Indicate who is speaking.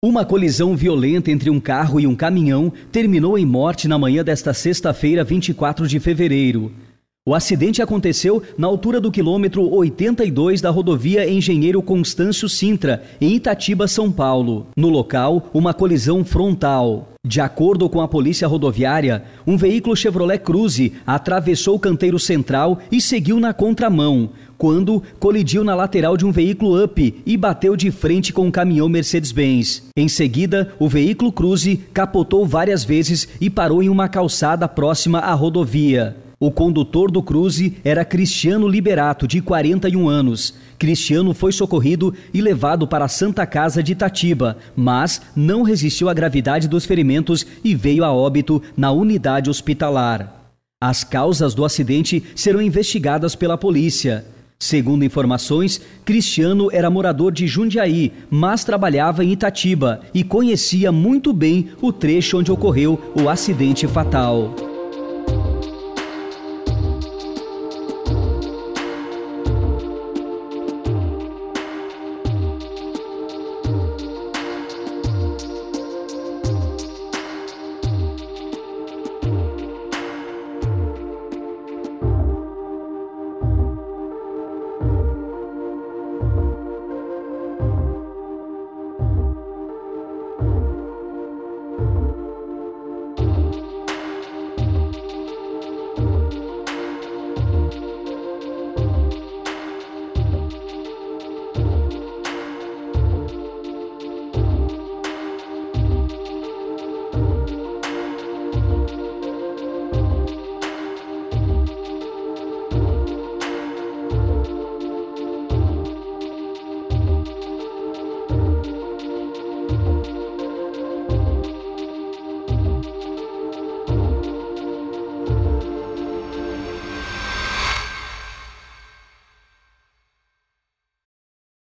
Speaker 1: Uma colisão violenta entre um carro e um caminhão terminou em morte na manhã desta sexta-feira, 24 de fevereiro. O acidente aconteceu na altura do quilômetro 82 da rodovia Engenheiro Constâncio Sintra, em Itatiba, São Paulo. No local, uma colisão frontal. De acordo com a polícia rodoviária, um veículo Chevrolet Cruze atravessou o canteiro central e seguiu na contramão, quando colidiu na lateral de um veículo Up e bateu de frente com um caminhão Mercedes-Benz. Em seguida, o veículo Cruze capotou várias vezes e parou em uma calçada próxima à rodovia. O condutor do Cruze era Cristiano Liberato, de 41 anos. Cristiano foi socorrido e levado para a Santa Casa de Itatiba, mas não resistiu à gravidade dos ferimentos e veio a óbito na unidade hospitalar. As causas do acidente serão investigadas pela polícia. Segundo informações, Cristiano era morador de Jundiaí, mas trabalhava em Itatiba e conhecia muito bem o trecho onde ocorreu o acidente fatal.